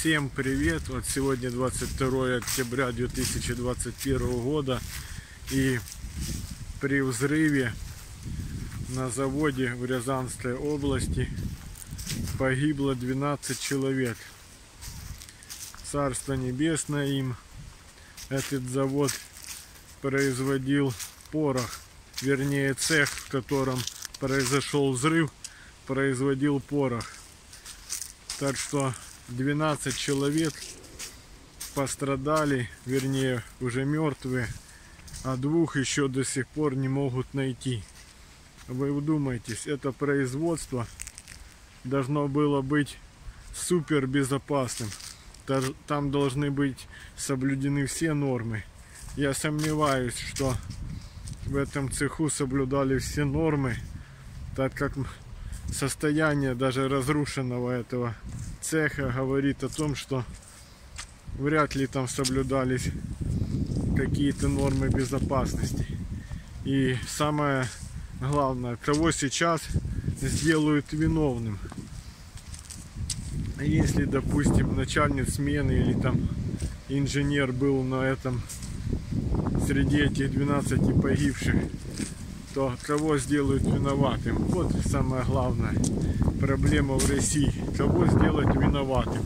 Всем привет! Вот сегодня 22 октября 2021 года и при взрыве на заводе в Рязанской области погибло 12 человек. Царство небесное им. Этот завод производил порох, вернее цех, в котором произошел взрыв, производил порох. Так что 12 человек пострадали, вернее уже мертвые, а двух еще до сих пор не могут найти. Вы вдумайтесь, это производство должно было быть супер безопасным. Там должны быть соблюдены все нормы. Я сомневаюсь, что в этом цеху соблюдали все нормы, так как состояние даже разрушенного этого цеха говорит о том, что вряд ли там соблюдались какие-то нормы безопасности. И самое главное, кого сейчас сделают виновным. Если, допустим, начальник смены или там инженер был на этом среди этих 12 погибших, то кого сделают виноватым? Вот самая главная проблема в России. Кого сделать виноватым?